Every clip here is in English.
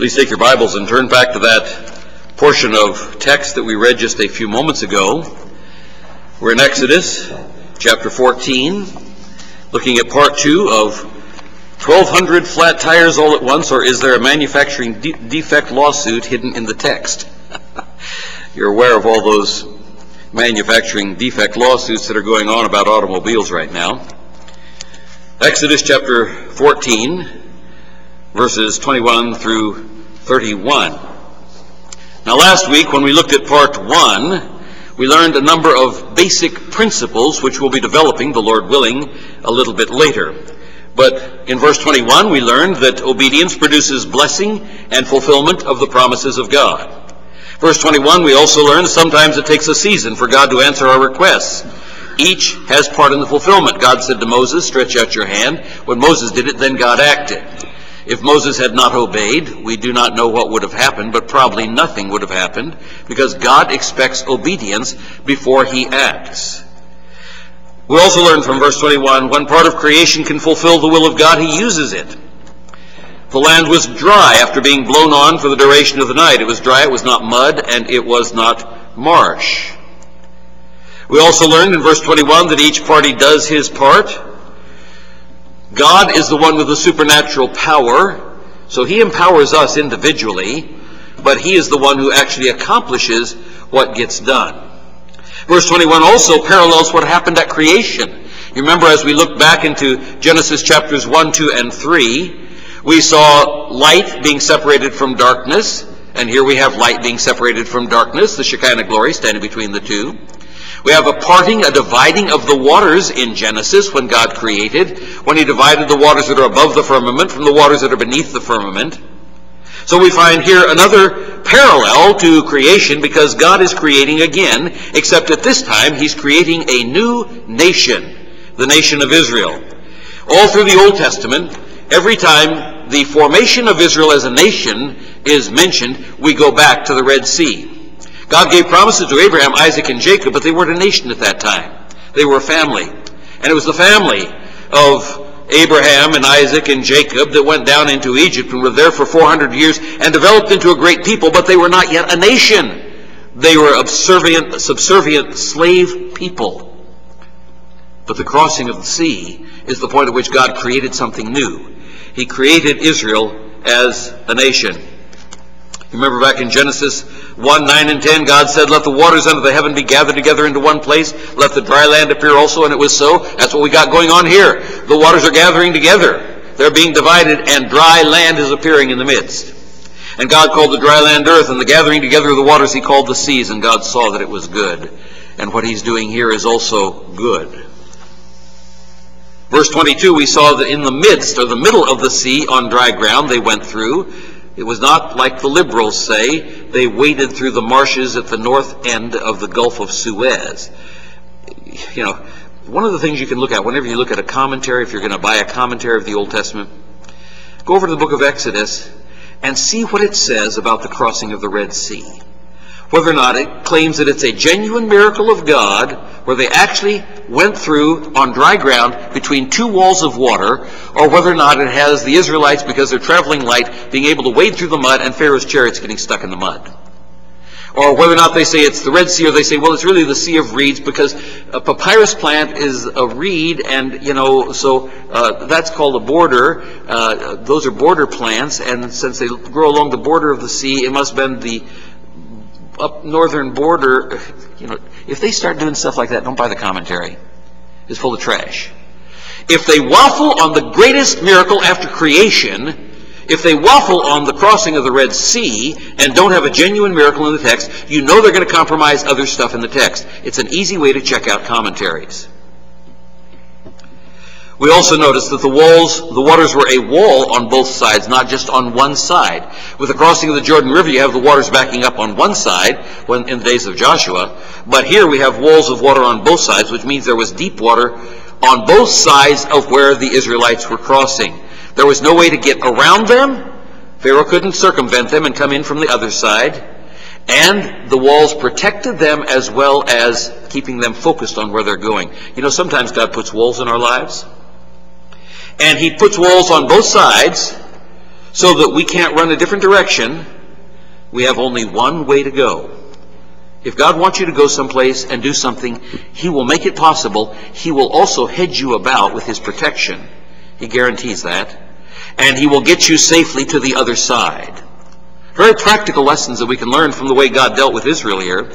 Please take your Bibles and turn back to that portion of text that we read just a few moments ago. We're in Exodus chapter 14, looking at part 2 of 1,200 flat tires all at once, or is there a manufacturing de- defect lawsuit hidden in the text? You're aware of all those manufacturing defect lawsuits that are going on about automobiles right now. Exodus chapter 14, verses 21 through 31. Now, last week, when we looked at part 1, we learned a number of basic principles which we'll be developing, the Lord willing, a little bit later. But in verse 21, we learned that obedience produces blessing and fulfillment of the promises of God. Verse 21, we also learned sometimes it takes a season for God to answer our requests. Each has part in the fulfillment. God said to Moses, stretch out your hand. When Moses did it, then God acted. If Moses had not obeyed, we do not know what would have happened, but probably nothing would have happened because God expects obedience before he acts. We also learn from verse 21 when part of creation can fulfill the will of God, he uses it. The land was dry after being blown on for the duration of the night. It was dry, it was not mud, and it was not marsh. We also learned in verse 21 that each party does his part. God is the one with the supernatural power, so he empowers us individually, but he is the one who actually accomplishes what gets done. Verse 21 also parallels what happened at creation. You remember as we look back into Genesis chapters 1, 2, and 3, we saw light being separated from darkness, and here we have light being separated from darkness, the Shekinah glory standing between the two. We have a parting, a dividing of the waters in Genesis when God created, when he divided the waters that are above the firmament from the waters that are beneath the firmament. So we find here another parallel to creation because God is creating again, except at this time he's creating a new nation, the nation of Israel. All through the Old Testament, every time the formation of Israel as a nation is mentioned, we go back to the Red Sea. God gave promises to Abraham, Isaac, and Jacob, but they weren't a nation at that time. They were a family. And it was the family of Abraham and Isaac and Jacob that went down into Egypt and were there for 400 years and developed into a great people, but they were not yet a nation. They were subservient, subservient slave people. But the crossing of the sea is the point at which God created something new. He created Israel as a nation. Remember back in Genesis 1, 9 and 10, God said, Let the waters under the heaven be gathered together into one place. Let the dry land appear also, and it was so. That's what we got going on here. The waters are gathering together. They're being divided, and dry land is appearing in the midst. And God called the dry land earth, and the gathering together of the waters he called the seas, and God saw that it was good. And what he's doing here is also good. Verse 22, we saw that in the midst, or the middle of the sea on dry ground, they went through. It was not like the liberals say, they waded through the marshes at the north end of the Gulf of Suez. You know, one of the things you can look at whenever you look at a commentary, if you're going to buy a commentary of the Old Testament, go over to the book of Exodus and see what it says about the crossing of the Red Sea. Whether or not it claims that it's a genuine miracle of God, where they actually went through on dry ground between two walls of water, or whether or not it has the Israelites, because they're traveling light, being able to wade through the mud and Pharaoh's chariots getting stuck in the mud. Or whether or not they say it's the Red Sea, or they say, well, it's really the Sea of Reeds, because a papyrus plant is a reed, and, you know, so uh, that's called a border. Uh, those are border plants, and since they grow along the border of the sea, it must have been the up northern border, you know, if they start doing stuff like that, don't buy the commentary. It's full of trash. If they waffle on the greatest miracle after creation, if they waffle on the crossing of the Red Sea and don't have a genuine miracle in the text, you know they're going to compromise other stuff in the text. It's an easy way to check out commentaries. We also notice that the walls, the waters were a wall on both sides, not just on one side. With the crossing of the Jordan River, you have the waters backing up on one side when in the days of Joshua. But here we have walls of water on both sides, which means there was deep water on both sides of where the Israelites were crossing. There was no way to get around them. Pharaoh couldn't circumvent them and come in from the other side. And the walls protected them as well as keeping them focused on where they're going. You know, sometimes God puts walls in our lives. And he puts walls on both sides so that we can't run a different direction. We have only one way to go. If God wants you to go someplace and do something, He will make it possible. He will also hedge you about with His protection. He guarantees that. And He will get you safely to the other side. Very practical lessons that we can learn from the way God dealt with Israel here.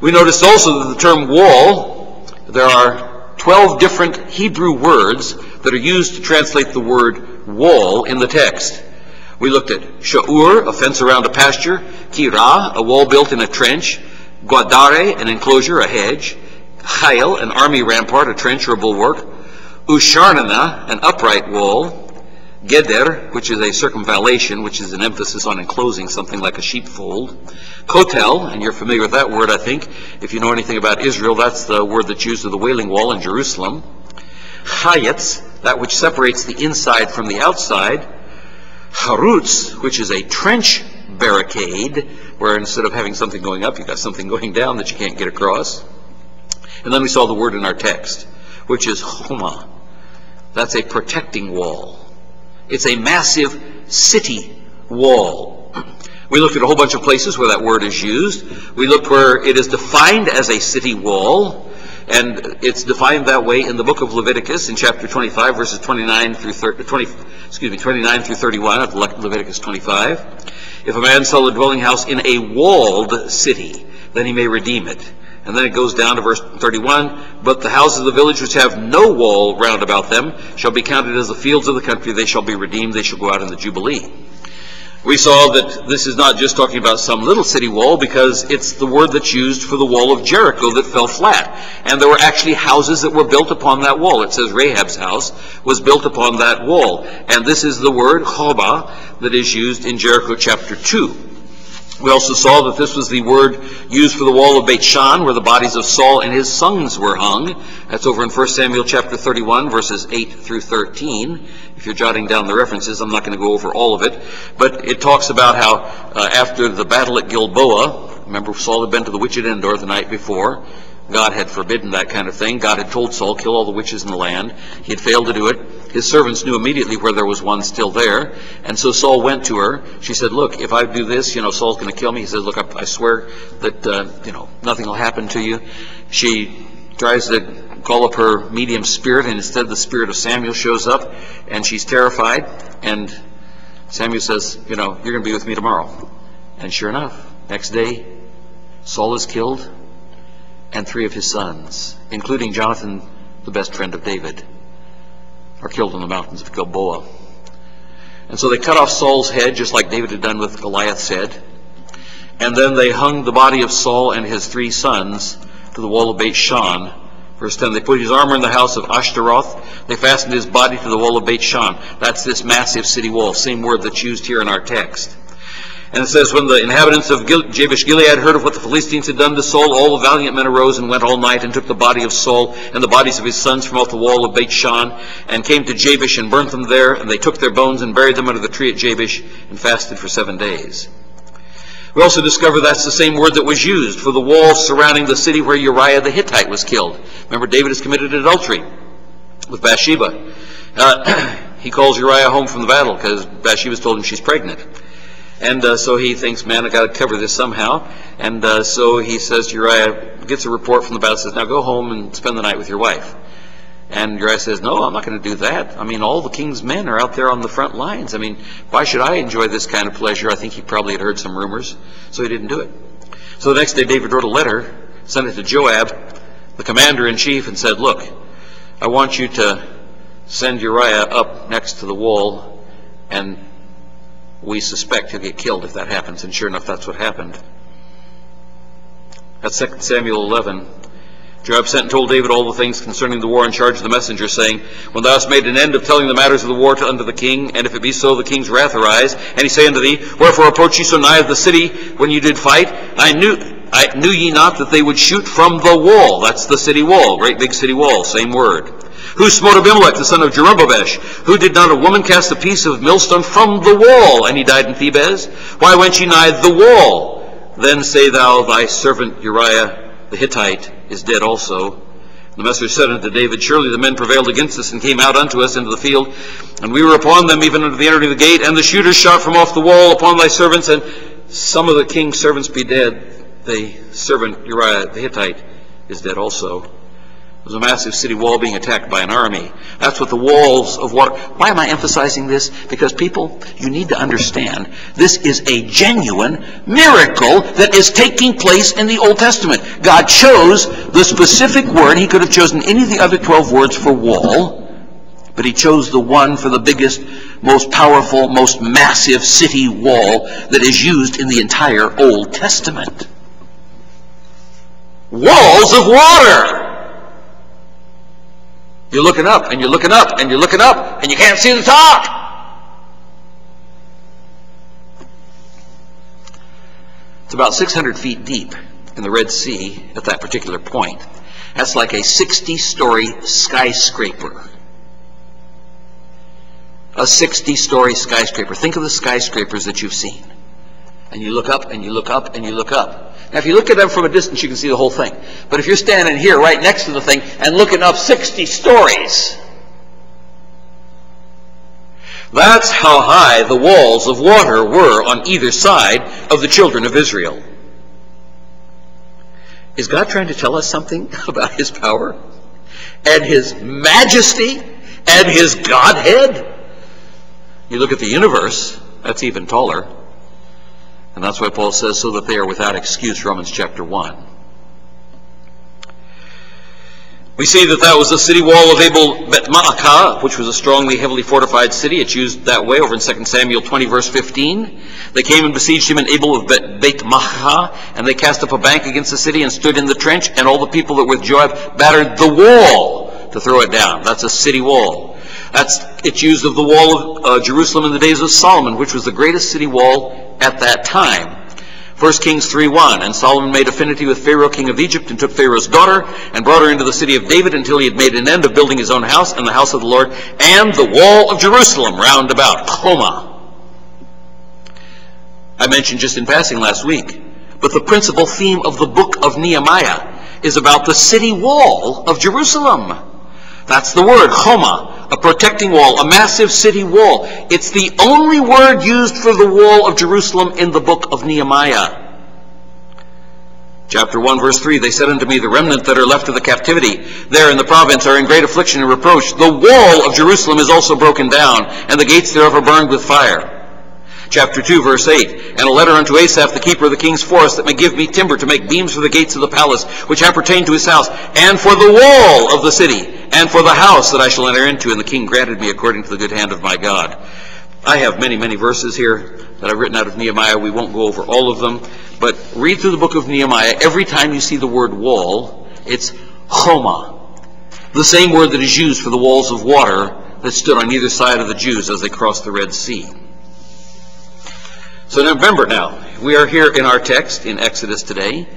We noticed also that the term wall, there are 12 different Hebrew words that are used to translate the word wall in the text. We looked at sha'ur, a fence around a pasture, kira, a wall built in a trench, guadare, an enclosure, a hedge, chayil, an army rampart, a trench or a bulwark, usharnana, an upright wall, Geder, which is a circumvallation, which is an emphasis on enclosing something like a sheepfold. Kotel, and you're familiar with that word, I think. If you know anything about Israel, that's the word that's used of the Wailing Wall in Jerusalem. Hayatz, that which separates the inside from the outside. Harutz, which is a trench barricade, where instead of having something going up, you've got something going down that you can't get across. And then we saw the word in our text, which is Homa. That's a protecting wall. It's a massive city wall. We looked at a whole bunch of places where that word is used. We looked where it is defined as a city wall, and it's defined that way in the book of Leviticus in chapter 25, verses 29 through 30, 20, excuse me, 29 through 31 of Leviticus 25. If a man sell a dwelling house in a walled city, then he may redeem it. And then it goes down to verse 31, But the houses of the village which have no wall round about them shall be counted as the fields of the country. They shall be redeemed. They shall go out in the Jubilee. We saw that this is not just talking about some little city wall because it's the word that's used for the wall of Jericho that fell flat. And there were actually houses that were built upon that wall. It says Rahab's house was built upon that wall. And this is the word Homa that is used in Jericho chapter 2. We also saw that this was the word used for the wall of Beit Shan, where the bodies of Saul and his sons were hung. That's over in 1 Samuel chapter 31, verses 8 through 13. If you're jotting down the references, I'm not going to go over all of it. But it talks about how uh, after the battle at Gilboa, remember Saul had been to the witch at Endor the night before, God had forbidden that kind of thing. God had told Saul, kill all the witches in the land. He had failed to do it. His servants knew immediately where there was one still there. And so Saul went to her. She said, look, if I do this, you know, Saul's going to kill me. He says, look, I, I swear that, uh, you know, nothing will happen to you. She tries to call up her medium spirit, and instead the spirit of Samuel shows up, and she's terrified. And Samuel says, you know, you're going to be with me tomorrow. And sure enough, next day, Saul is killed and three of his sons, including Jonathan, the best friend of David, are killed in the mountains of Gilboa. And so they cut off Saul's head, just like David had done with Goliath's head. And then they hung the body of Saul and his three sons to the wall of Beit Shan. Verse 10, they put his armor in the house of Ashtaroth. They fastened his body to the wall of Beit Shan. That's this massive city wall, same word that's used here in our text. And it says, When the inhabitants of Jabesh Gilead heard of what the Philistines had done to Saul, all the valiant men arose and went all night and took the body of Saul and the bodies of his sons from off the wall of Beit Shan and came to Jabesh and burnt them there. And they took their bones and buried them under the tree at Jabesh and fasted for seven days. We also discover that's the same word that was used for the wall surrounding the city where Uriah the Hittite was killed. Remember, David has committed adultery with Bathsheba. Uh, he calls Uriah home from the battle because Bathsheba's told him she's pregnant. And uh, so he thinks, man, i got to cover this somehow. And uh, so he says to Uriah, gets a report from the battle, says, now go home and spend the night with your wife. And Uriah says, no, I'm not going to do that. I mean, all the king's men are out there on the front lines. I mean, why should I enjoy this kind of pleasure? I think he probably had heard some rumors, so he didn't do it. So the next day, David wrote a letter, sent it to Joab, the commander in chief, and said, look, I want you to send Uriah up next to the wall and we suspect he'll get killed if that happens. And sure enough, that's what happened. That's 2 Samuel 11. Joab sent and told David all the things concerning the war and charged the messenger, saying, When thou hast made an end of telling the matters of the war to unto the king, and if it be so, the king's wrath arise, and he say unto thee, Wherefore approach ye so nigh of the city when you did fight? I knew I knew ye not that they would shoot from the wall. That's the city wall, great big city wall, same word. Who smote Abimelech, the son of Jerubbaal? Who did not a woman cast a piece of millstone from the wall, and he died in Thebez? Why went she nigh the wall? Then say thou, thy servant Uriah the Hittite is dead also. The messenger said unto David, Surely the men prevailed against us and came out unto us into the field, and we were upon them even unto the entering of the gate, and the shooters shot from off the wall upon thy servants, and some of the king's servants be dead. The servant Uriah the Hittite is dead also. There's a massive city wall being attacked by an army. That's what the walls of water. Why am I emphasizing this? Because people, you need to understand this is a genuine miracle that is taking place in the Old Testament. God chose the specific word. He could have chosen any of the other 12 words for wall, but he chose the one for the biggest, most powerful, most massive city wall that is used in the entire Old Testament. Walls of water. You're looking up and you're looking up and you're looking up and you can't see the top. It's about 600 feet deep in the Red Sea at that particular point. That's like a 60 story skyscraper. A 60 story skyscraper. Think of the skyscrapers that you've seen. And you look up and you look up and you look up. Now, if you look at them from a distance, you can see the whole thing. But if you're standing here right next to the thing and looking up 60 stories, that's how high the walls of water were on either side of the children of Israel. Is God trying to tell us something about his power and his majesty and his Godhead? You look at the universe, that's even taller. And that's why Paul says, so that they are without excuse, Romans chapter 1. We see that that was the city wall of Abel Bet Maacah, which was a strongly, heavily fortified city. It's used that way over in 2 Samuel 20, verse 15. They came and besieged him in Abel of Maacah, and they cast up a bank against the city and stood in the trench, and all the people that were with Joab battered the wall to throw it down. That's a city wall. That's it's used of the wall of uh, Jerusalem in the days of Solomon, which was the greatest city wall at that time. 1 Kings 3.1, And Solomon made affinity with Pharaoh, king of Egypt, and took Pharaoh's daughter, and brought her into the city of David until he had made an end of building his own house, and the house of the Lord, and the wall of Jerusalem round about, Homa. I mentioned just in passing last week, but the principal theme of the book of Nehemiah is about the city wall of Jerusalem. That's the word, Homa, a protecting wall, a massive city wall. It's the only word used for the wall of Jerusalem in the book of Nehemiah. Chapter 1, verse 3 They said unto me, The remnant that are left of the captivity there in the province are in great affliction and reproach. The wall of Jerusalem is also broken down, and the gates thereof are burned with fire chapter 2, verse 8. And a letter unto Asaph, the keeper of the king's forest, that may give me timber to make beams for the gates of the palace, which appertain to his house, and for the wall of the city, and for the house that I shall enter into. And the king granted me according to the good hand of my God. I have many, many verses here that I've written out of Nehemiah. We won't go over all of them, but read through the book of Nehemiah. Every time you see the word wall, it's Homa, the same word that is used for the walls of water that stood on either side of the Jews as they crossed the Red Sea. So remember now, we are here in our text in Exodus today.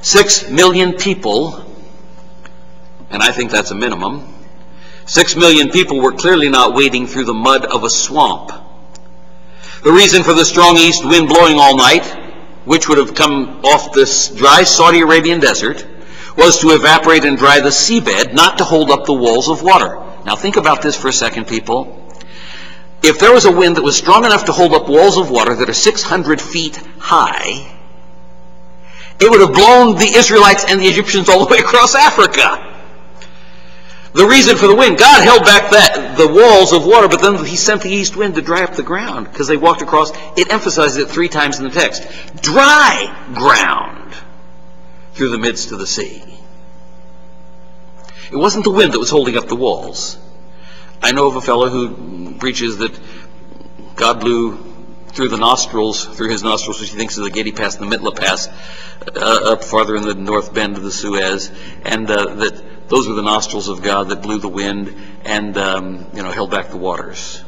Six million people, and I think that's a minimum, six million people were clearly not wading through the mud of a swamp. The reason for the strong east wind blowing all night, which would have come off this dry Saudi Arabian desert, was to evaporate and dry the seabed, not to hold up the walls of water. Now think about this for a second, people if there was a wind that was strong enough to hold up walls of water that are 600 feet high, it would have blown the Israelites and the Egyptians all the way across Africa. The reason for the wind, God held back that the walls of water, but then he sent the east wind to dry up the ground because they walked across. It emphasizes it three times in the text. Dry ground through the midst of the sea. It wasn't the wind that was holding up the walls. I know of a fellow who preaches that God blew through the nostrils, through his nostrils, which he thinks is the Giddi Pass, the Mitla Pass, uh, up farther in the north bend of the Suez, and uh, that those were the nostrils of God that blew the wind and um, you know held back the waters.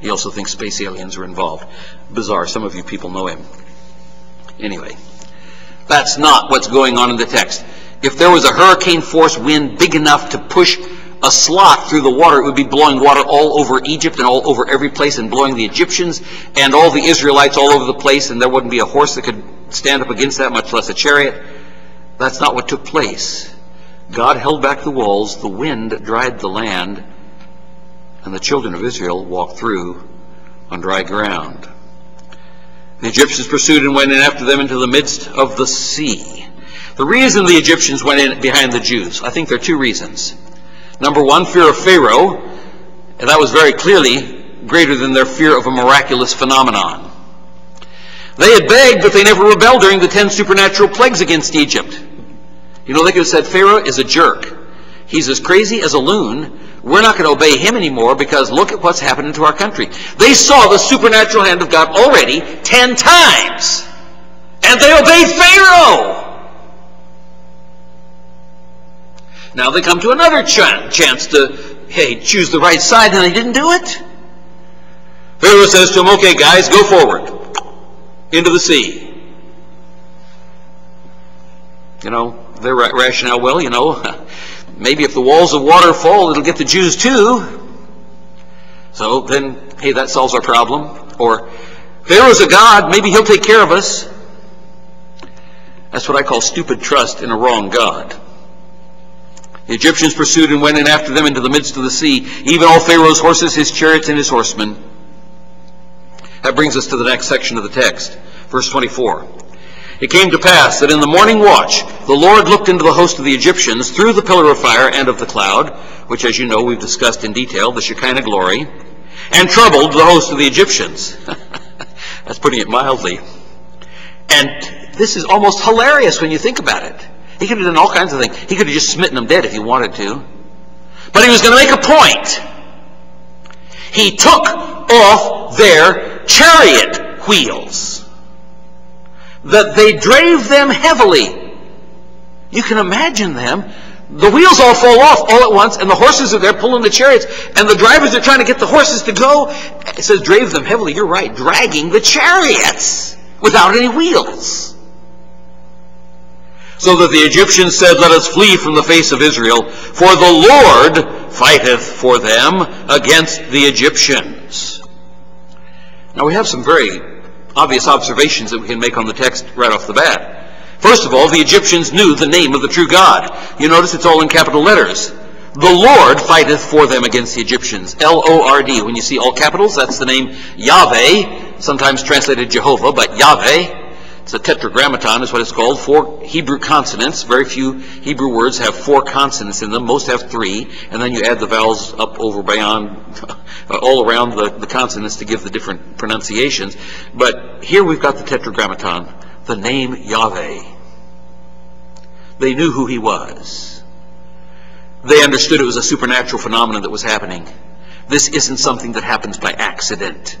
He also thinks space aliens were involved. Bizarre. Some of you people know him. Anyway, that's not what's going on in the text. If there was a hurricane force wind big enough to push a slot through the water, it would be blowing water all over Egypt and all over every place and blowing the Egyptians and all the Israelites all over the place, and there wouldn't be a horse that could stand up against that, much less a chariot. That's not what took place. God held back the walls, the wind dried the land, and the children of Israel walked through on dry ground. The Egyptians pursued and went in after them into the midst of the sea. The reason the Egyptians went in behind the Jews, I think there are two reasons. Number one, fear of Pharaoh, and that was very clearly greater than their fear of a miraculous phenomenon. They had begged, but they never rebelled during the ten supernatural plagues against Egypt. You know, they could have said, Pharaoh is a jerk. He's as crazy as a loon. We're not going to obey him anymore because look at what's happening to our country. They saw the supernatural hand of God already ten times. And they obeyed Pharaoh. Now they come to another ch- chance to, hey, choose the right side, and they didn't do it. Pharaoh says to them, okay, guys, go forward into the sea. You know, their rationale, well, you know, maybe if the walls of water fall, it'll get the Jews too. So then, hey, that solves our problem. Or, Pharaoh's a god, maybe he'll take care of us. That's what I call stupid trust in a wrong God. The Egyptians pursued and went in after them into the midst of the sea, even all Pharaoh's horses, his chariots, and his horsemen. That brings us to the next section of the text, verse 24. It came to pass that in the morning watch the Lord looked into the host of the Egyptians through the pillar of fire and of the cloud, which, as you know, we've discussed in detail, the Shekinah glory, and troubled the host of the Egyptians. That's putting it mildly. And this is almost hilarious when you think about it. He could have done all kinds of things. He could have just smitten them dead if he wanted to. But he was going to make a point. He took off their chariot wheels that they drave them heavily. You can imagine them. The wheels all fall off all at once, and the horses are there pulling the chariots, and the drivers are trying to get the horses to go. It says drave them heavily. You're right, dragging the chariots without any wheels. So that the Egyptians said, Let us flee from the face of Israel, for the Lord fighteth for them against the Egyptians. Now we have some very obvious observations that we can make on the text right off the bat. First of all, the Egyptians knew the name of the true God. You notice it's all in capital letters. The Lord fighteth for them against the Egyptians. L-O-R-D. When you see all capitals, that's the name Yahweh, sometimes translated Jehovah, but Yahweh. It's a tetragrammaton is what it's called. Four Hebrew consonants. Very few Hebrew words have four consonants in them. Most have three. And then you add the vowels up over beyond, all around the, the consonants to give the different pronunciations. But here we've got the tetragrammaton. The name Yahweh. They knew who he was. They understood it was a supernatural phenomenon that was happening. This isn't something that happens by accident.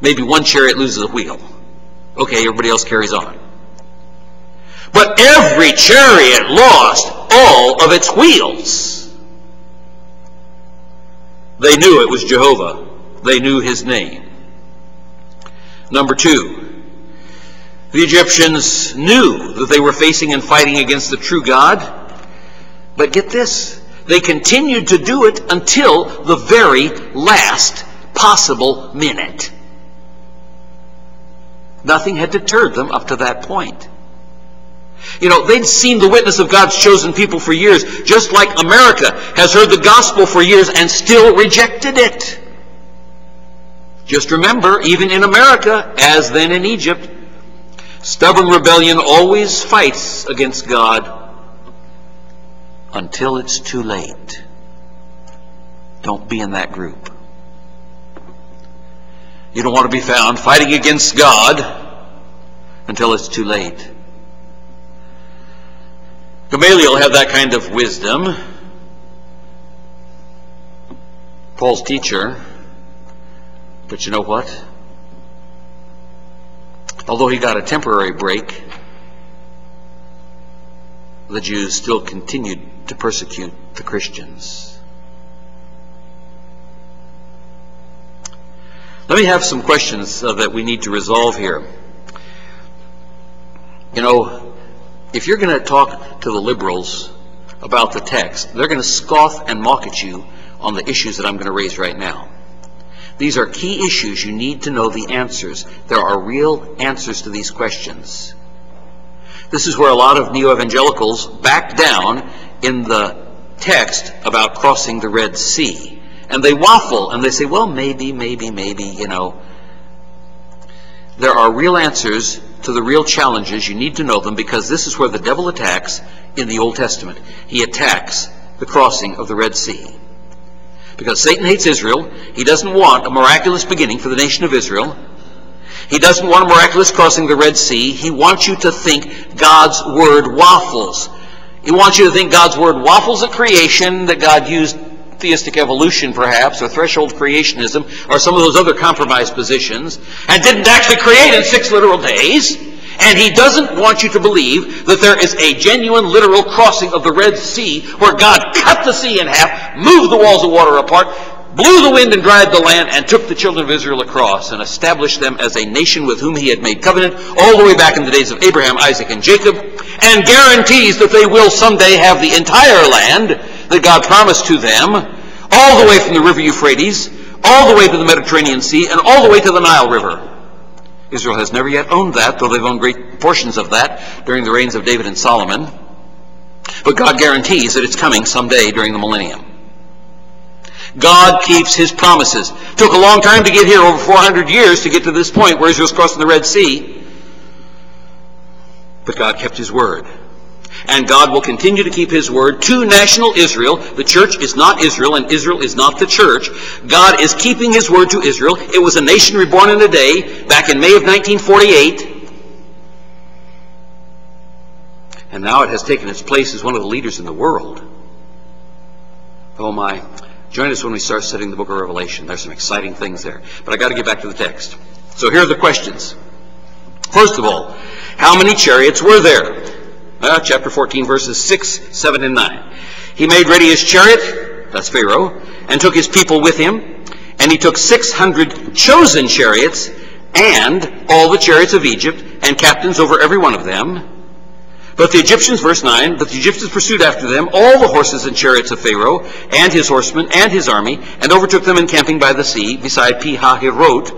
Maybe one chariot loses a wheel. Okay, everybody else carries on. But every chariot lost all of its wheels. They knew it was Jehovah. They knew his name. Number two, the Egyptians knew that they were facing and fighting against the true God. But get this, they continued to do it until the very last possible minute. Nothing had deterred them up to that point. You know, they'd seen the witness of God's chosen people for years, just like America has heard the gospel for years and still rejected it. Just remember, even in America, as then in Egypt, stubborn rebellion always fights against God until it's too late. Don't be in that group. You don't want to be found fighting against God until it's too late. Gamaliel had that kind of wisdom. Paul's teacher. But you know what? Although he got a temporary break, the Jews still continued to persecute the Christians. Let me have some questions uh, that we need to resolve here. You know, if you're going to talk to the liberals about the text, they're going to scoff and mock at you on the issues that I'm going to raise right now. These are key issues. You need to know the answers. There are real answers to these questions. This is where a lot of neo evangelicals back down in the text about crossing the Red Sea. And they waffle and they say, well, maybe, maybe, maybe, you know. There are real answers to the real challenges. You need to know them because this is where the devil attacks in the Old Testament. He attacks the crossing of the Red Sea. Because Satan hates Israel. He doesn't want a miraculous beginning for the nation of Israel. He doesn't want a miraculous crossing the Red Sea. He wants you to think God's word waffles. He wants you to think God's word waffles at creation, that God used theistic evolution perhaps, or threshold creationism, or some of those other compromised positions, and didn't actually create in six literal days. And he doesn't want you to believe that there is a genuine literal crossing of the Red Sea where God cut the sea in half, moved the walls of water apart, blew the wind and dried the land, and took the children of Israel across and established them as a nation with whom he had made covenant all the way back in the days of Abraham, Isaac, and Jacob, and guarantees that they will someday have the entire land that God promised to them, all the way from the river Euphrates, all the way to the Mediterranean Sea, and all the way to the Nile River. Israel has never yet owned that, though they've owned great portions of that during the reigns of David and Solomon. But God guarantees that it's coming someday during the millennium. God keeps his promises. Took a long time to get here, over 400 years to get to this point where Israel's crossing the Red Sea. But God kept his word. And God will continue to keep his word to national Israel. The church is not Israel, and Israel is not the church. God is keeping his word to Israel. It was a nation reborn in a day back in May of 1948. And now it has taken its place as one of the leaders in the world. Oh my. Join us when we start studying the book of Revelation. There's some exciting things there. But I got to get back to the text. So here are the questions. First of all, how many chariots were there? Uh, chapter 14, verses 6, 7, and 9. He made ready his chariot, that's Pharaoh, and took his people with him. And he took 600 chosen chariots and all the chariots of Egypt and captains over every one of them. But the Egyptians, verse 9, but the Egyptians pursued after them all the horses and chariots of Pharaoh, and his horsemen, and his army, and overtook them encamping by the sea, beside Pi-Hahirot,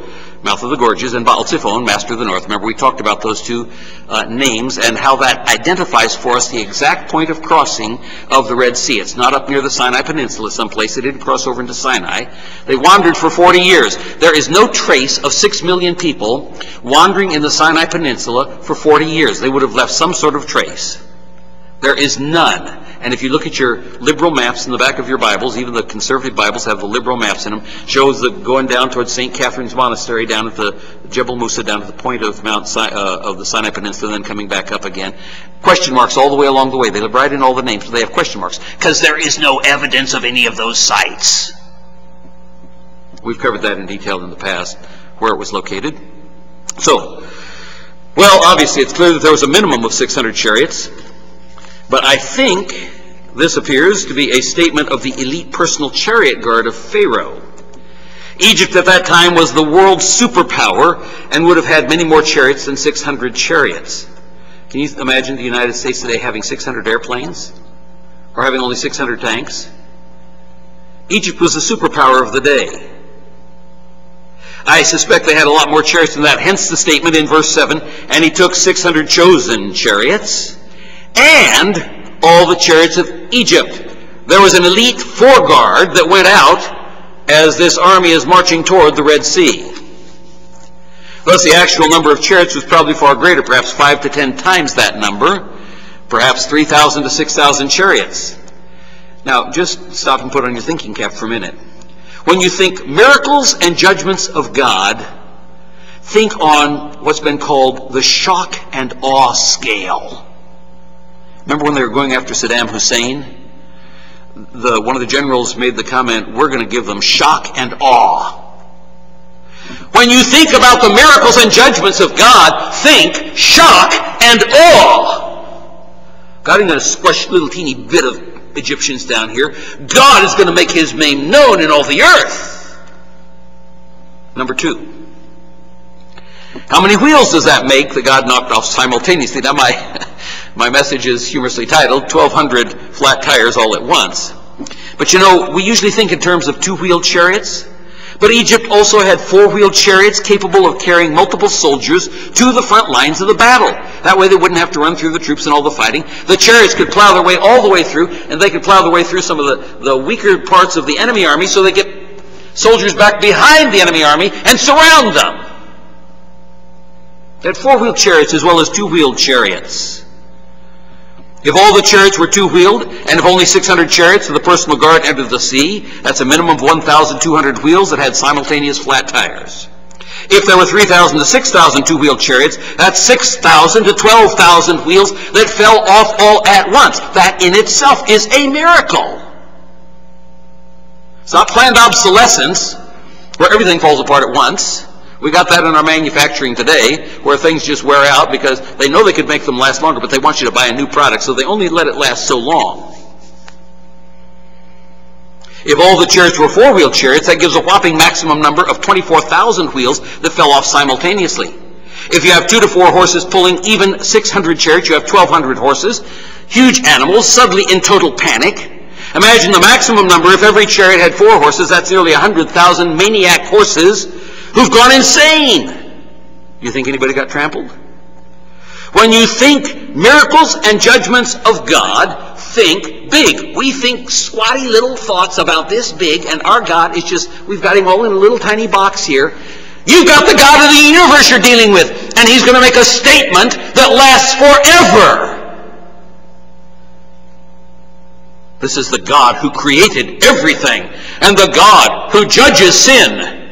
mouth of the gorges, and Baal Zephon, master of the north. Remember, we talked about those two uh, names and how that identifies for us the exact point of crossing of the Red Sea. It's not up near the Sinai Peninsula someplace. They didn't cross over into Sinai. They wandered for 40 years. There is no trace of six million people wandering in the Sinai Peninsula for 40 years. They would have left some sort of trace. There is none. And if you look at your liberal maps in the back of your Bibles, even the conservative Bibles have the liberal maps in them, shows the going down towards St. Catherine's Monastery, down at the Jebel Musa, down to the point of Mount si- uh, of the Sinai Peninsula, then coming back up again. Question marks all the way along the way. They write in all the names, but they have question marks because there is no evidence of any of those sites. We've covered that in detail in the past, where it was located. So, well, obviously, it's clear that there was a minimum of 600 chariots. But I think this appears to be a statement of the elite personal chariot guard of Pharaoh. Egypt at that time was the world's superpower and would have had many more chariots than 600 chariots. Can you imagine the United States today having 600 airplanes? Or having only 600 tanks? Egypt was the superpower of the day. I suspect they had a lot more chariots than that. Hence the statement in verse 7 and he took 600 chosen chariots and all the chariots of Egypt. There was an elite foreguard that went out as this army is marching toward the Red Sea. Thus, the actual number of chariots was probably far greater, perhaps five to ten times that number, perhaps 3,000 to 6,000 chariots. Now, just stop and put on your thinking cap for a minute. When you think miracles and judgments of God, think on what's been called the shock and awe scale. Remember when they were going after Saddam Hussein? The, one of the generals made the comment, we're going to give them shock and awe. When you think about the miracles and judgments of God, think shock and awe. God ain't going to squash a little teeny bit of Egyptians down here. God is going to make his name known in all the earth. Number two. How many wheels does that make that God knocked off simultaneously? Now, my, my message is humorously titled 1200 Flat Tires All at Once. But you know, we usually think in terms of two wheeled chariots. But Egypt also had four wheeled chariots capable of carrying multiple soldiers to the front lines of the battle. That way they wouldn't have to run through the troops and all the fighting. The chariots could plow their way all the way through, and they could plow their way through some of the, the weaker parts of the enemy army so they get soldiers back behind the enemy army and surround them. They had four-wheeled chariots as well as two-wheeled chariots. If all the chariots were two-wheeled, and if only 600 chariots of the personal guard entered the sea, that's a minimum of 1,200 wheels that had simultaneous flat tires. If there were 3,000 to 6,000 two-wheeled chariots, that's 6,000 to 12,000 wheels that fell off all at once. That in itself is a miracle. It's not planned obsolescence, where everything falls apart at once. We got that in our manufacturing today, where things just wear out because they know they could make them last longer, but they want you to buy a new product, so they only let it last so long. If all the chariots were four-wheel chariots, that gives a whopping maximum number of 24,000 wheels that fell off simultaneously. If you have two to four horses pulling even 600 chariots, you have 1,200 horses. Huge animals, suddenly in total panic. Imagine the maximum number, if every chariot had four horses, that's nearly 100,000 maniac horses who've gone insane. You think anybody got trampled? When you think miracles and judgments of God, think big. We think squatty little thoughts about this big, and our God is just, we've got him all in a little tiny box here. You've got the God of the universe you're dealing with, and he's going to make a statement that lasts forever. This is the God who created everything, and the God who judges sin.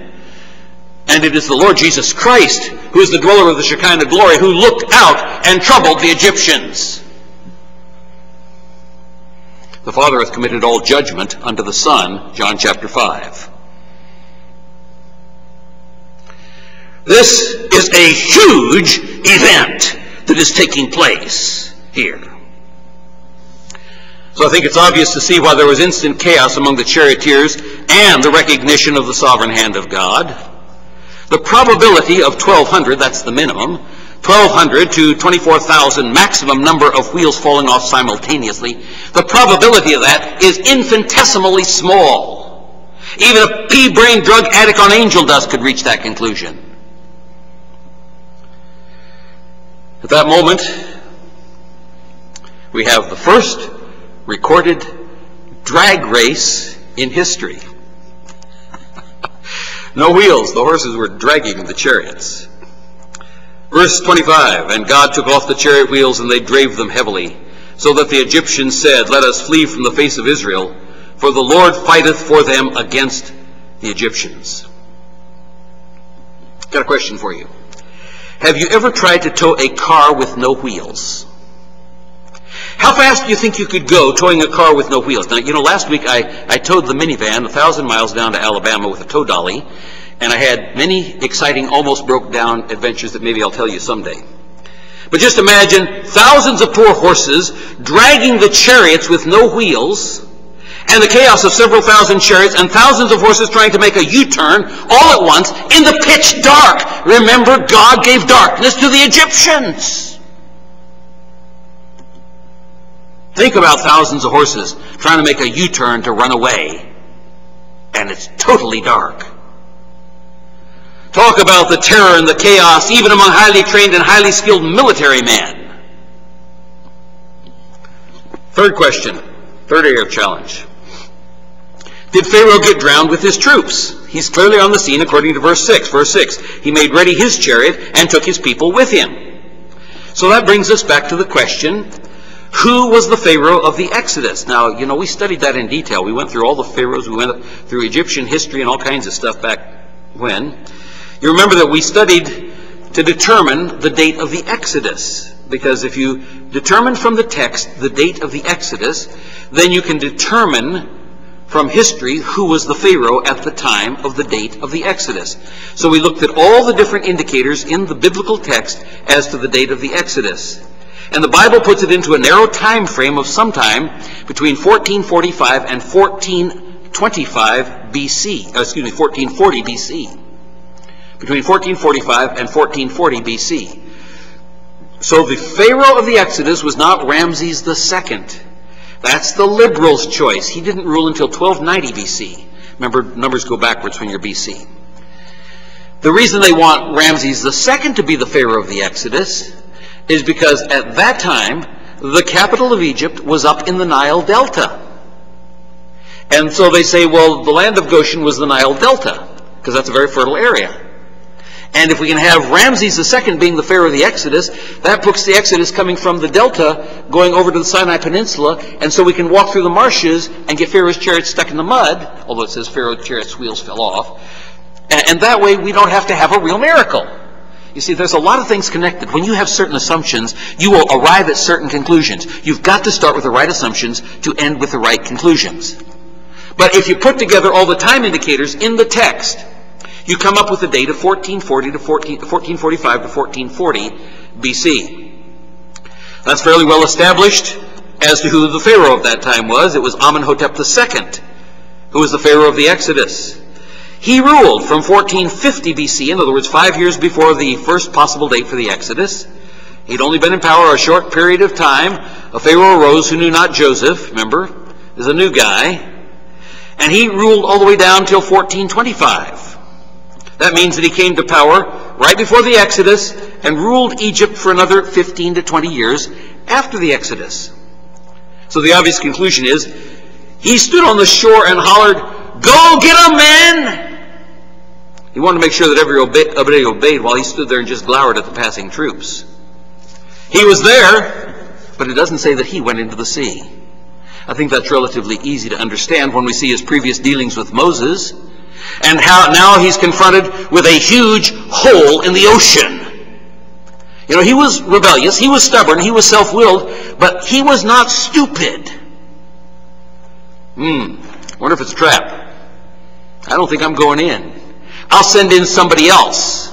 And it is the Lord Jesus Christ, who is the dweller of the Shekinah glory, who looked out and troubled the Egyptians. The Father hath committed all judgment unto the Son, John chapter 5. This is a huge event that is taking place here. So I think it's obvious to see why there was instant chaos among the charioteers and the recognition of the sovereign hand of God. The probability of 1,200, that's the minimum, 1,200 to 24,000 maximum number of wheels falling off simultaneously, the probability of that is infinitesimally small. Even a pea-brain drug addict on angel dust could reach that conclusion. At that moment, we have the first recorded drag race in history. No wheels, the horses were dragging the chariots. Verse 25, And God took off the chariot wheels, and they drave them heavily, so that the Egyptians said, Let us flee from the face of Israel, for the Lord fighteth for them against the Egyptians. Got a question for you. Have you ever tried to tow a car with no wheels? How fast do you think you could go towing a car with no wheels? Now, you know, last week I, I towed the minivan a thousand miles down to Alabama with a tow dolly, and I had many exciting, almost broke down adventures that maybe I'll tell you someday. But just imagine thousands of poor horses dragging the chariots with no wheels, and the chaos of several thousand chariots and thousands of horses trying to make a U-turn all at once in the pitch dark. Remember, God gave darkness to the Egyptians. Think about thousands of horses trying to make a U-turn to run away, and it's totally dark. Talk about the terror and the chaos, even among highly trained and highly skilled military men. Third question, third area of challenge. Did Pharaoh get drowned with his troops? He's clearly on the scene according to verse 6. Verse 6, he made ready his chariot and took his people with him. So that brings us back to the question, who was the Pharaoh of the Exodus? Now, you know, we studied that in detail. We went through all the Pharaohs. We went through Egyptian history and all kinds of stuff back when. You remember that we studied to determine the date of the Exodus. Because if you determine from the text the date of the Exodus, then you can determine from history who was the Pharaoh at the time of the date of the Exodus. So we looked at all the different indicators in the biblical text as to the date of the Exodus. And the Bible puts it into a narrow time frame of sometime between 1445 and 1425 BC. Uh, excuse me, 1440 BC. Between 1445 and 1440 BC. So the Pharaoh of the Exodus was not Ramses II. That's the liberals' choice. He didn't rule until 1290 BC. Remember, numbers go backwards when you're BC. The reason they want Ramses II to be the Pharaoh of the Exodus is because at that time, the capital of Egypt was up in the Nile Delta. And so they say, well, the land of Goshen was the Nile Delta, because that's a very fertile area. And if we can have Ramses II being the Pharaoh of the Exodus, that puts the Exodus coming from the Delta, going over to the Sinai Peninsula, and so we can walk through the marshes and get Pharaoh's chariot stuck in the mud, although it says Pharaoh's chariot's wheels fell off. And that way we don't have to have a real miracle. You see, there's a lot of things connected. When you have certain assumptions, you will arrive at certain conclusions. You've got to start with the right assumptions to end with the right conclusions. But if you put together all the time indicators in the text, you come up with a date of 1440 to 14, 1445 to 1440 BC. That's fairly well established as to who the Pharaoh of that time was. It was Amenhotep II, who was the Pharaoh of the Exodus. He ruled from 1450 BC, in other words, five years before the first possible date for the Exodus. He'd only been in power a short period of time. A Pharaoh arose who knew not Joseph, remember, is a new guy. And he ruled all the way down till 1425. That means that he came to power right before the Exodus and ruled Egypt for another 15 to 20 years after the Exodus. So the obvious conclusion is he stood on the shore and hollered, Go get them, men! He wanted to make sure that everybody obeyed while he stood there and just glowered at the passing troops. He was there, but it doesn't say that he went into the sea. I think that's relatively easy to understand when we see his previous dealings with Moses and how now he's confronted with a huge hole in the ocean. You know, he was rebellious, he was stubborn, he was self-willed, but he was not stupid. Hmm, wonder if it's a trap. I don't think I'm going in. I'll send in somebody else.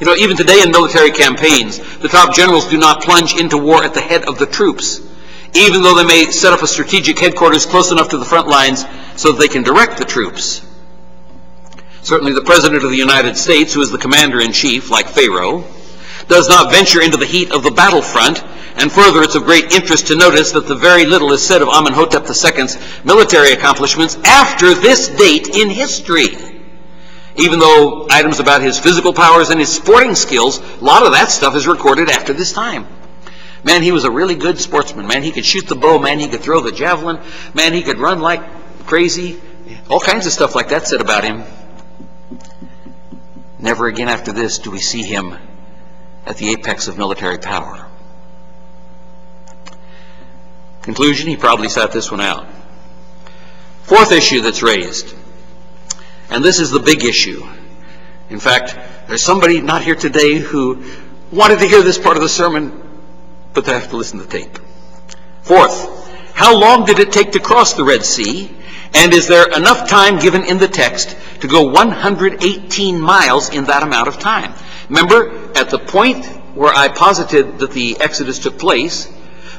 You know, even today in military campaigns, the top generals do not plunge into war at the head of the troops, even though they may set up a strategic headquarters close enough to the front lines so that they can direct the troops. Certainly the President of the United States, who is the commander-in-chief, like Pharaoh, does not venture into the heat of the battlefront, and further, it's of great interest to notice that the very little is said of Amenhotep II's military accomplishments after this date in history even though items about his physical powers and his sporting skills, a lot of that stuff is recorded after this time. Man, he was a really good sportsman. Man, he could shoot the bow. Man, he could throw the javelin. Man, he could run like crazy. All kinds of stuff like that said about him. Never again after this do we see him at the apex of military power. Conclusion, he probably sat this one out. Fourth issue that's raised and this is the big issue. In fact, there's somebody not here today who wanted to hear this part of the sermon, but they have to listen to the tape. Fourth, how long did it take to cross the Red Sea? And is there enough time given in the text to go 118 miles in that amount of time? Remember, at the point where I posited that the Exodus took place,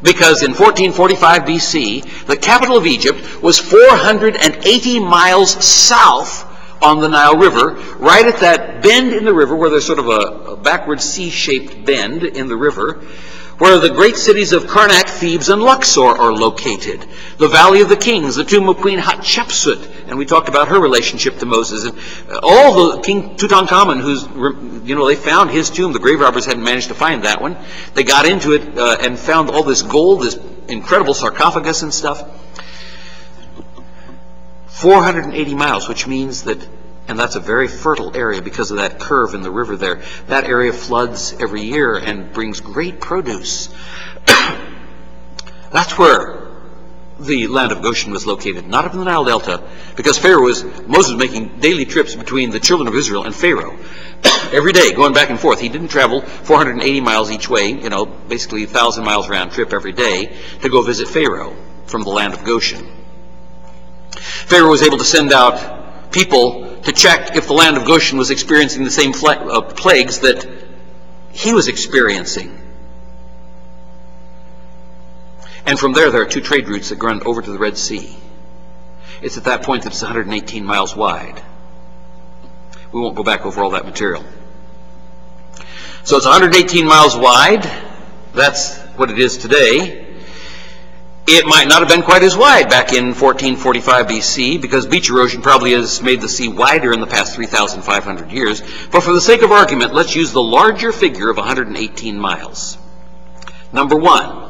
because in 1445 BC, the capital of Egypt was 480 miles south on the Nile River, right at that bend in the river where there's sort of a, a backward C-shaped bend in the river, where the great cities of Karnak, Thebes, and Luxor are located. The Valley of the Kings, the tomb of Queen Hatshepsut, and we talked about her relationship to Moses, and all the King Tutankhamun, who's, you know, they found his tomb. The grave robbers hadn't managed to find that one. They got into it uh, and found all this gold, this incredible sarcophagus and stuff. 480 miles, which means that, and that's a very fertile area because of that curve in the river there. That area floods every year and brings great produce. that's where the land of Goshen was located, not up in the Nile Delta, because Pharaoh was, Moses was making daily trips between the children of Israel and Pharaoh. Every day, going back and forth. He didn't travel 480 miles each way, you know, basically 1,000 miles round trip every day to go visit Pharaoh from the land of Goshen. Pharaoh was able to send out people to check if the land of Goshen was experiencing the same uh, plagues that he was experiencing. And from there, there are two trade routes that run over to the Red Sea. It's at that point that it's 118 miles wide. We won't go back over all that material. So it's 118 miles wide. That's what it is today. It might not have been quite as wide back in 1445 BC because beach erosion probably has made the sea wider in the past 3,500 years. But for the sake of argument, let's use the larger figure of 118 miles. Number one,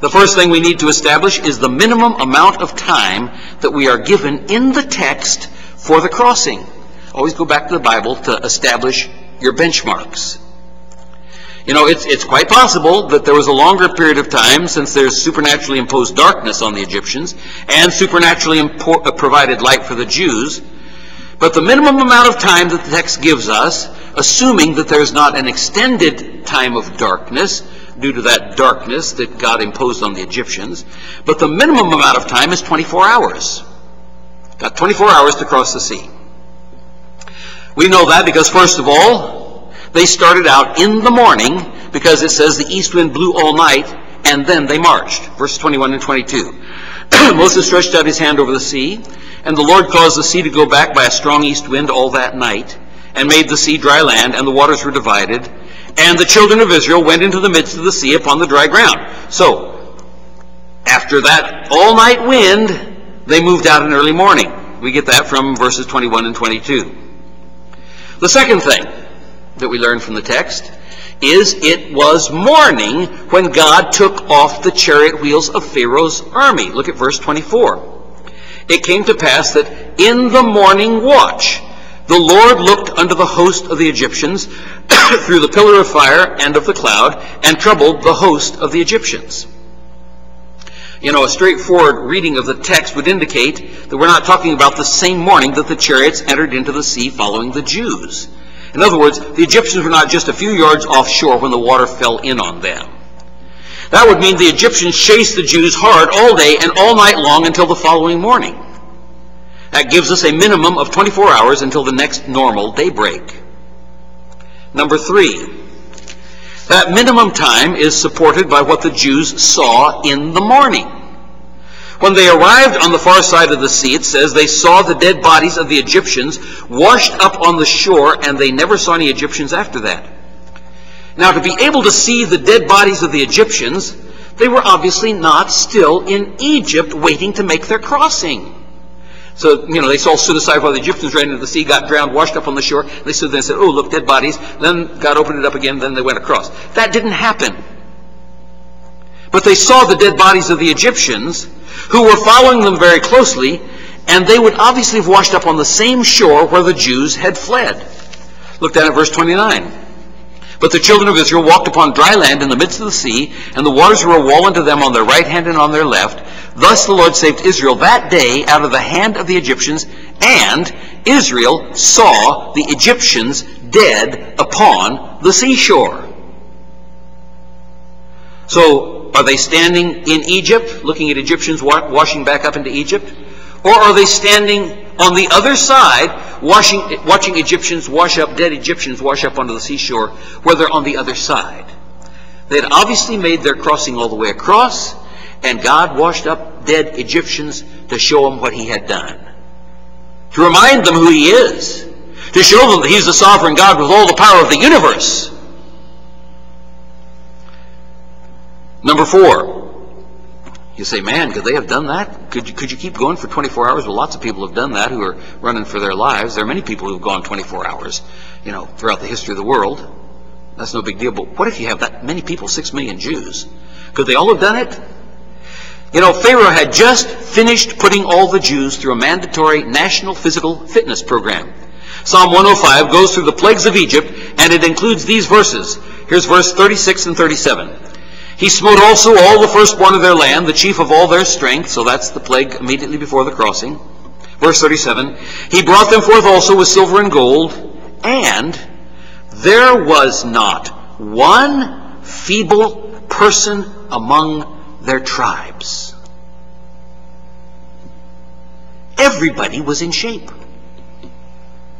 the first thing we need to establish is the minimum amount of time that we are given in the text for the crossing. Always go back to the Bible to establish your benchmarks. You know, it's, it's quite possible that there was a longer period of time since there's supernaturally imposed darkness on the Egyptians and supernaturally uh, provided light for the Jews. But the minimum amount of time that the text gives us, assuming that there's not an extended time of darkness due to that darkness that God imposed on the Egyptians, but the minimum amount of time is 24 hours. Got 24 hours to cross the sea. We know that because, first of all, they started out in the morning because it says the east wind blew all night and then they marched. Verses 21 and 22. Moses stretched out his hand over the sea, and the Lord caused the sea to go back by a strong east wind all that night, and made the sea dry land, and the waters were divided. And the children of Israel went into the midst of the sea upon the dry ground. So, after that all night wind, they moved out in early morning. We get that from verses 21 and 22. The second thing that we learn from the text is it was morning when God took off the chariot wheels of Pharaoh's army. Look at verse 24. It came to pass that in the morning watch, the Lord looked unto the host of the Egyptians through the pillar of fire and of the cloud, and troubled the host of the Egyptians. You know, a straightforward reading of the text would indicate that we're not talking about the same morning that the chariots entered into the sea following the Jews. In other words, the Egyptians were not just a few yards offshore when the water fell in on them. That would mean the Egyptians chased the Jews hard all day and all night long until the following morning. That gives us a minimum of 24 hours until the next normal daybreak. Number three, that minimum time is supported by what the Jews saw in the morning. When they arrived on the far side of the sea, it says they saw the dead bodies of the Egyptians washed up on the shore, and they never saw any Egyptians after that. Now, to be able to see the dead bodies of the Egyptians, they were obviously not still in Egypt waiting to make their crossing. So, you know, they saw aside while the Egyptians ran into the sea, got drowned, washed up on the shore. They stood there and said, oh, look, dead bodies. Then God opened it up again, then they went across. That didn't happen. But they saw the dead bodies of the Egyptians, who were following them very closely, and they would obviously have washed up on the same shore where the Jews had fled. Look down at verse 29. But the children of Israel walked upon dry land in the midst of the sea, and the waters were a wall unto them on their right hand and on their left. Thus the Lord saved Israel that day out of the hand of the Egyptians, and Israel saw the Egyptians dead upon the seashore. So, are they standing in Egypt, looking at Egyptians washing back up into Egypt? Or are they standing on the other side, washing, watching Egyptians wash up, dead Egyptians wash up onto the seashore, where they're on the other side? They had obviously made their crossing all the way across, and God washed up dead Egyptians to show them what he had done. To remind them who he is. To show them that he's the sovereign God with all the power of the universe. Number four. You say, man, could they have done that? Could you, could you keep going for 24 hours? Well, lots of people have done that who are running for their lives. There are many people who have gone 24 hours, you know, throughout the history of the world. That's no big deal. But what if you have that many people, six million Jews? Could they all have done it? You know, Pharaoh had just finished putting all the Jews through a mandatory national physical fitness program. Psalm 105 goes through the plagues of Egypt, and it includes these verses. Here's verse 36 and 37. He smote also all the firstborn of their land, the chief of all their strength. So that's the plague immediately before the crossing. Verse 37. He brought them forth also with silver and gold, and there was not one feeble person among their tribes. Everybody was in shape.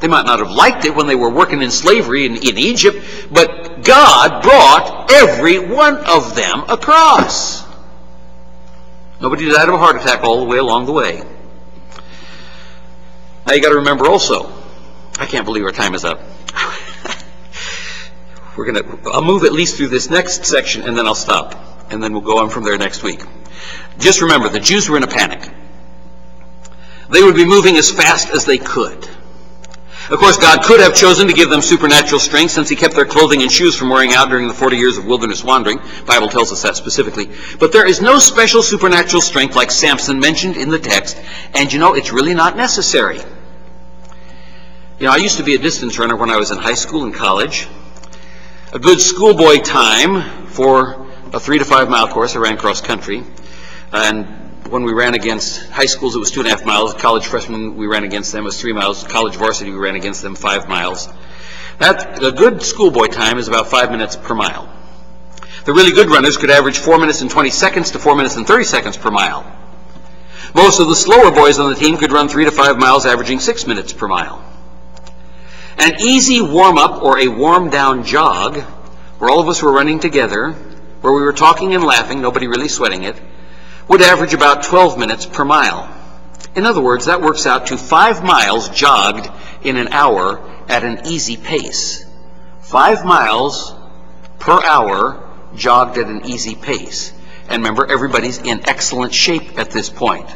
They might not have liked it when they were working in slavery in, in Egypt, but God brought every one of them across. Nobody died of a heart attack all the way along the way. Now you got to remember also, I can't believe our time is up. We're gonna. I'll move at least through this next section, and then I'll stop and then we'll go on from there next week. Just remember, the Jews were in a panic. They would be moving as fast as they could. Of course, God could have chosen to give them supernatural strength since he kept their clothing and shoes from wearing out during the 40 years of wilderness wandering. The Bible tells us that specifically. But there is no special supernatural strength like Samson mentioned in the text, and you know, it's really not necessary. You know, I used to be a distance runner when I was in high school and college. A good schoolboy time for a three to five mile course, I ran cross country. And when we ran against high schools, it was two and a half miles. College freshmen, we ran against them, was three miles. College varsity, we ran against them five miles. That, a good schoolboy time is about five minutes per mile. The really good runners could average four minutes and 20 seconds to four minutes and 30 seconds per mile. Most of the slower boys on the team could run three to five miles, averaging six minutes per mile. An easy warm up or a warm down jog, where all of us were running together, where we were talking and laughing, nobody really sweating it, would average about 12 minutes per mile. In other words, that works out to five miles jogged in an hour at an easy pace. Five miles per hour jogged at an easy pace. And remember, everybody's in excellent shape at this point.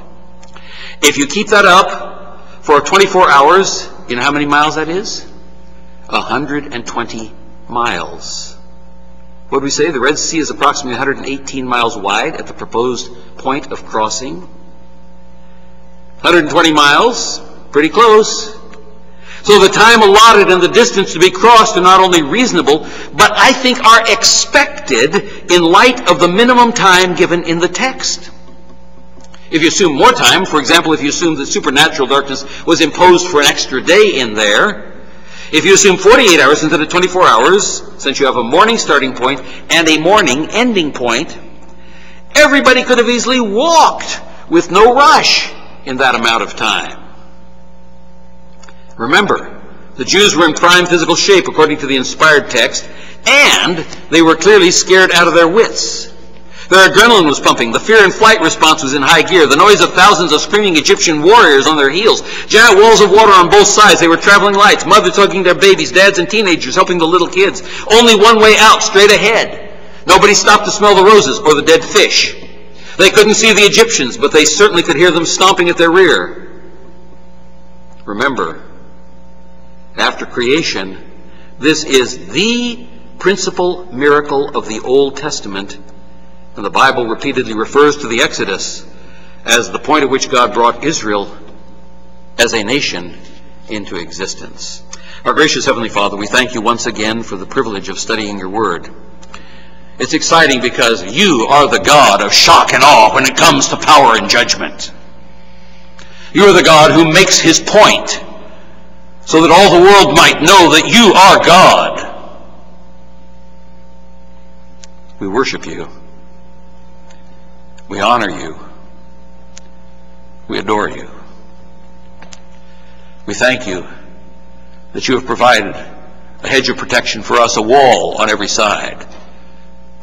If you keep that up for 24 hours, you know how many miles that is? 120 miles. What do we say? The Red Sea is approximately 118 miles wide at the proposed point of crossing. 120 miles, pretty close. So the time allotted and the distance to be crossed are not only reasonable, but I think are expected in light of the minimum time given in the text. If you assume more time, for example, if you assume that supernatural darkness was imposed for an extra day in there, if you assume 48 hours instead of 24 hours, since you have a morning starting point and a morning ending point, everybody could have easily walked with no rush in that amount of time. Remember, the Jews were in prime physical shape according to the inspired text, and they were clearly scared out of their wits. Their adrenaline was pumping. The fear and flight response was in high gear. The noise of thousands of screaming Egyptian warriors on their heels. Giant walls of water on both sides. They were traveling lights. Mothers hugging their babies. Dads and teenagers helping the little kids. Only one way out, straight ahead. Nobody stopped to smell the roses or the dead fish. They couldn't see the Egyptians, but they certainly could hear them stomping at their rear. Remember, after creation, this is the principal miracle of the Old Testament and the Bible repeatedly refers to the Exodus as the point at which God brought Israel as a nation into existence. Our gracious Heavenly Father, we thank you once again for the privilege of studying your Word. It's exciting because you are the God of shock and awe when it comes to power and judgment. You are the God who makes his point so that all the world might know that you are God. We worship you. We honor you. We adore you. We thank you that you have provided a hedge of protection for us, a wall on every side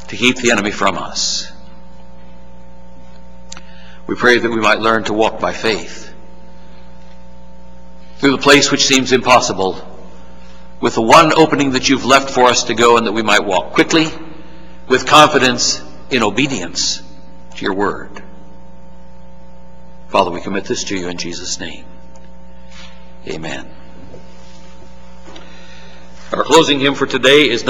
to keep the enemy from us. We pray that we might learn to walk by faith through the place which seems impossible with the one opening that you've left for us to go and that we might walk quickly with confidence in obedience to your word. Father, we commit this to you in Jesus' name. Amen. Our closing hymn for today is number